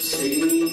Seguí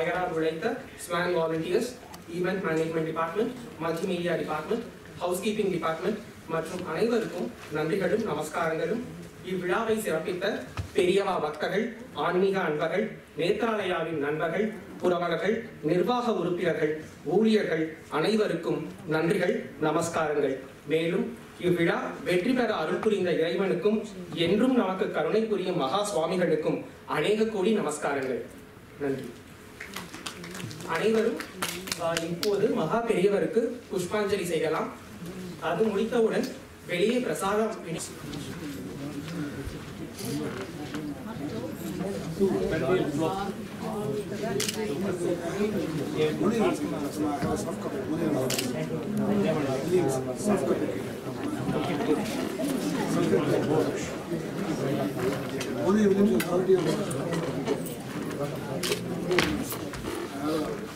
IRR உழைத்த SWAN volunteers, event management department multimedia department housekeeping department மற்றும் அனைவருக்கும் நன்றிகளும் நமஸ்காரங்களும். இவ்விழாவை சிறப்பித்த பெரியவா பக்தர்கள் ஆன்மீக அன்பர்கள் நேத்ராலயாவின் நண்பர்கள் புறவலர்கள் நிர்வாக உறுப்பினர்கள் ஊழியர்கள் அனைவருக்கும் நன்றிகள் நமஸ்காரங்கள். மேலும் இவ்விழா வெற்றி பெற அருள் புரிந்த இறைவனுக்கும் என்றும் நமக்கு கருணை புரியும் மகா சுவாமிகளுக்கும் அநேக கோடி நமஸ்காரங்கள். நன்றி. அனைவரும் இப்போது மகா பெரியவருக்கு புஷ்பாஞ்சலி செய்யலாம். அது முடித்தவுடன் வெளியே பிரசாதம் Only within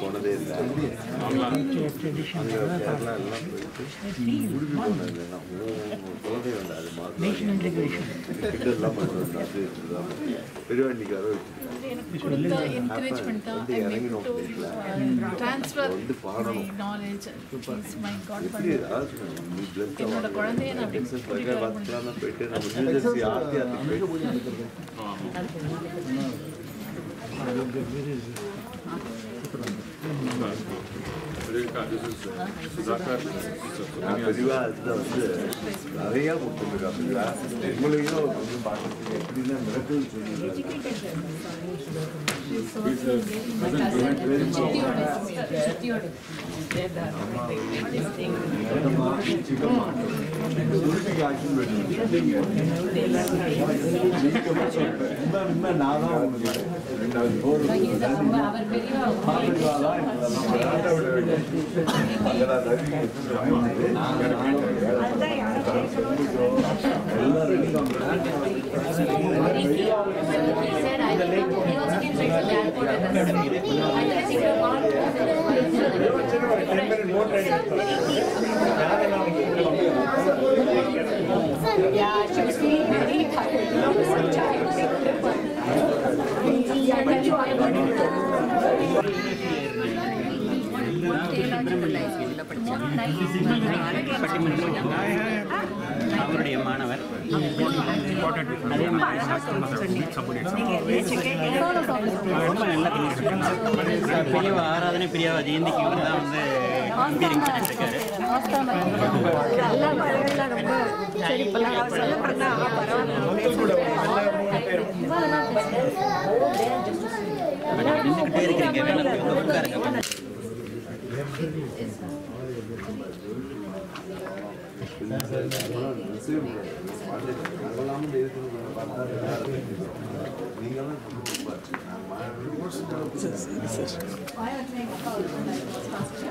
போனதே இல்லை அங்கே கேரளா எல்லாம் போயிட்டு உடுப்பி போனது இல்லை குழந்தை உண்டு அது மாதிரி இதெல்லாம் பண்ணுறது அது இதுதான் பெரிய இன்னைக்கு வர கொடுத்த encouragement தான் வந்து and இறங்கினோம் to, வீட்டில் uh, transfer வந்து my பாடணும் knowledge is my God எப்படி பண்ணது. ஏதாவது நீ blessed ஆ என்னோட வாங்க. குழந்தைய நான் அப்படி Texas கூட்டிட்டு பக்கம் வர பத்திரம்லாம் போயிட்டு நம்ம நியூ ஜெர்சி ஆர்த்தி ஆர்த்தி போயிட்டு நிறைய கொடுத்துருக்கேன் பெரியவா உங்களையும் கொஞ்சம் பார்க்கறதுக்கு எப்படின்னா மிரக்கல் சொல்லிடுறாங்க சித்தியோட sister, சித்தியோட. அவருடைய மாணவர். அதே மாதிரி ரொம்ப நல்லா பண்ணியிருக்காரு பெரியவா ஆராதனை பெரியவா ஜெயந்திக்கு இவர் தான் வந்து இருக்காரு இருக்கிறீங்க வேணா உட்காருங்க.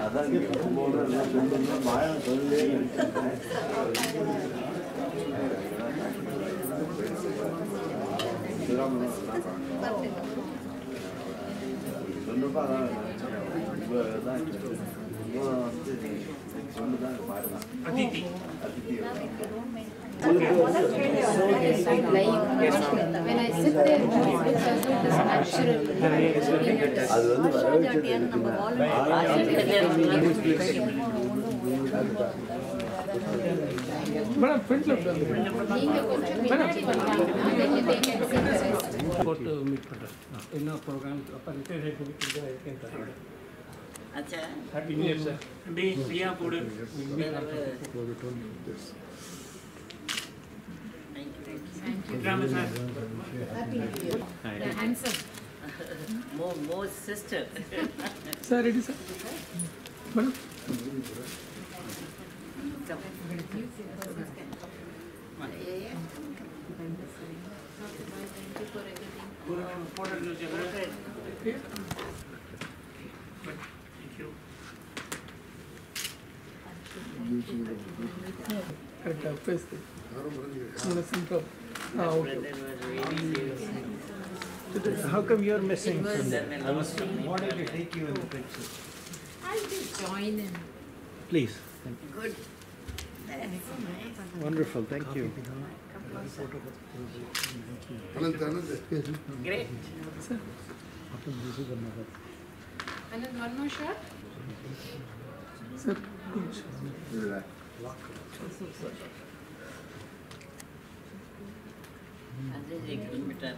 அதான் நீங்க போகும்போது எல்லாம் சொல்லுங்க மாயம் சொல்லே சொன்னப்ப அதான் இப்போ தான் அதித்தி அது வந்து மேடம் போட்டு மீட் பண்ணுறேன் என்ன ப்ரோக்ராம் அப்போ ரிட்டையர் ஆகிட்டு இருக்கேன் Thank you. Thank you. Handsome. more, more sister. sir, sir? Thank you for everything. ಕರೆಕ್ಟಾಗಿ ಪೇಸ್ತೆ How come you're missing from that? I was what did you take you in the picture? I did join in. Please. Thank you. Good. Wonderful, thank you. Great. Sir. Anand, one more shot? Sir, please. Right. Anh sẽ gì cũng bị trời.